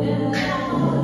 Yeah.